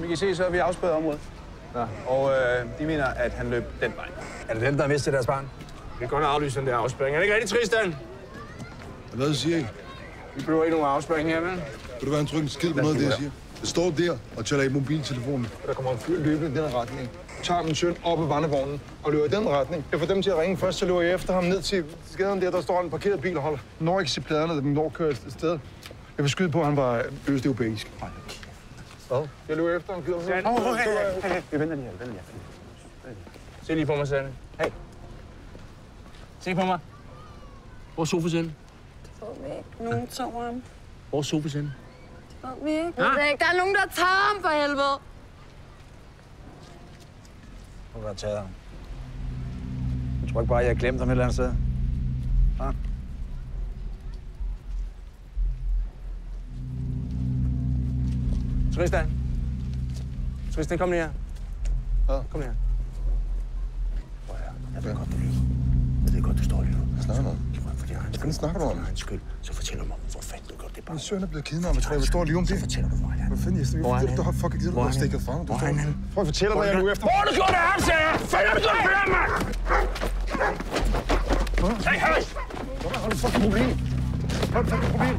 kan I se, så er vi afspærret området. Ja. Og øh, de mener, at han løb den vej. Er det dem, der har mistet deres barn? Vi kan godt aflyse den der afspæring. Er det ikke rigtig trist, Dan? Hvad siger I? Vi behøver ikke nogen afspæring her, vel? Vil du være en tryg skid på noget af det, jeg siger? Jeg står der og tæller i mobiltelefonen. Der kommer en fyr løbende i den retning. Tager min søn op af vandevognen og løber i den retning. Jeg får dem til at ringe først, så løber jeg efter ham ned til skaden der, der står en parkeret bil og holder. Når ikke se pladerne, da den når kører et sted. Jeg vil skyde på, at han var østeuropæisk. Hvad? Jeg løber efter ham, gider? Dan, Åh, oh, hey, hey, hey, hey. Vi venter lige her, venter lige her. Se lige på mig, Sanne. Hey. Se på mig. Hvor er sofasænden? ved vi ikke. Nogen tog ham. Hvor er sofasænden? Ved vi ikke. Ved det ikke. Der er nogen, der tager ham for helvede. Du har taget ham. Jeg tror ikke bare, jeg har glemt ham et eller andet sted. Ja. Tristan. Tristan, kom lige her. Hvad? Kom lige her. Jeg ved godt, du lyver. Jeg ved godt, du står og lyver. Hvad snakker du om? Er Hvad snakker du om? For hans skyld. Så fortæller du mig, hvor fanden du gjorde det bare. Min søn er blevet kidnappet. Jeg tror, jeg vil stå og lyve om Så det. fortæller du mig, Hvad fanden, jeg Hvor er han Du har fucking givet Hvor mig han stikket fra. Hvor er han? Prøv at fortælle hvad jeg er nu efter. Hvor du gjort det ham, sagde jeg? Fanden har du gjort det ham, mand? Hey, hey! Har du fucking problem? Har du fucking problem?